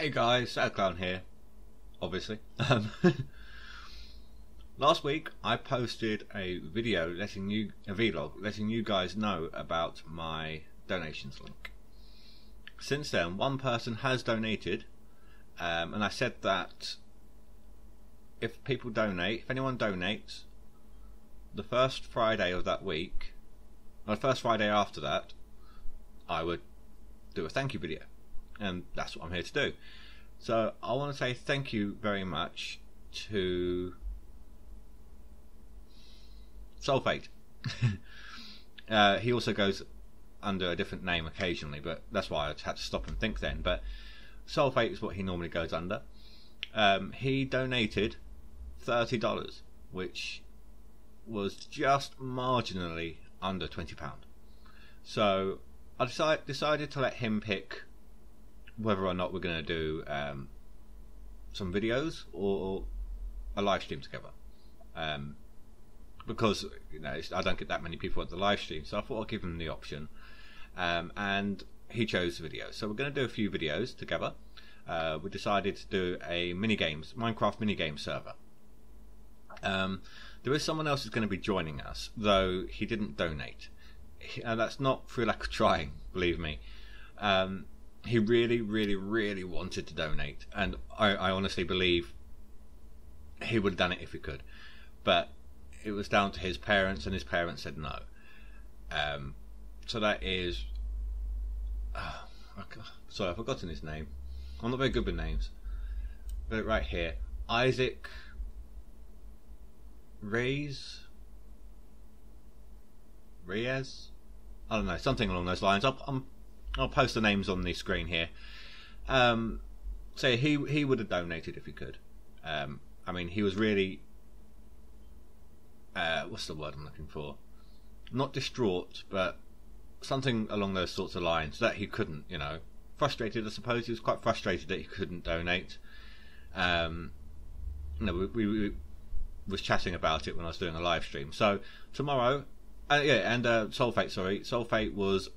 Hey guys, Clown here, obviously. Um, last week I posted a video letting you, a vlog, letting you guys know about my donations link. Since then, one person has donated, um, and I said that if people donate, if anyone donates, the first Friday of that week, or the first Friday after that, I would do a thank you video and that's what I'm here to do. So I want to say thank you very much to Sulfate. uh, he also goes under a different name occasionally, but that's why I had to stop and think then. But Sulfate is what he normally goes under. Um, he donated thirty dollars, which was just marginally under twenty pound. So I decided decided to let him pick whether or not we're going to do um, some videos or a live stream together. Um, because you know I don't get that many people at the live stream, so I thought I'd give him the option. Um, and he chose video, so we're going to do a few videos together. Uh, we decided to do a mini games Minecraft mini game server. Um, there is someone else who's going to be joining us, though he didn't donate, and that's not through lack of trying. Believe me. Um, he really, really, really wanted to donate, and I, I honestly believe he would have done it if he could, but it was down to his parents, and his parents said no. Um, so that is, uh, sorry, I've forgotten his name. I'm not very good with names. But right here, Isaac Reyes, Reyes. I don't know, something along those lines. I'm I'll post the names on the screen here. Um, so he he would have donated if he could. Um, I mean, he was really uh, what's the word I'm looking for? Not distraught, but something along those sorts of lines that he couldn't. You know, frustrated. I suppose he was quite frustrated that he couldn't donate. Um, you know, we, we, we was chatting about it when I was doing a live stream. So tomorrow, uh, yeah, and uh, Sulfate, sorry, Sulfate was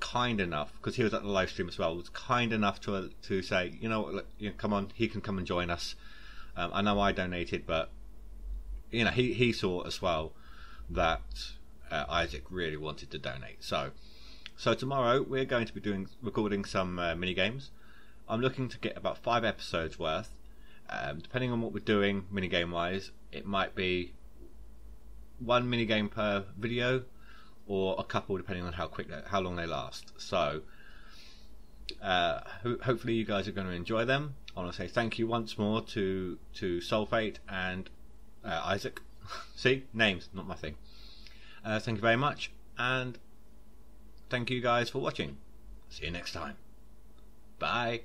kind enough because he was at the live stream as well. Was kind enough to to say, you know, you come on, he can come and join us. Um, I know I donated, but you know, he he saw as well that uh, Isaac really wanted to donate. So, so tomorrow we're going to be doing recording some uh, mini games. I'm looking to get about five episodes worth. Um, depending on what we're doing, mini game wise, it might be one mini game per video or a couple, depending on how quick, how long they last. So, uh, ho- hopefully, you guys are going to enjoy them. I want to say thank you once more to to Sulfate and uh, Isaac. See, names, not my thing. Uh, thank you very much, and thank you guys for watching. See you next time. Bye.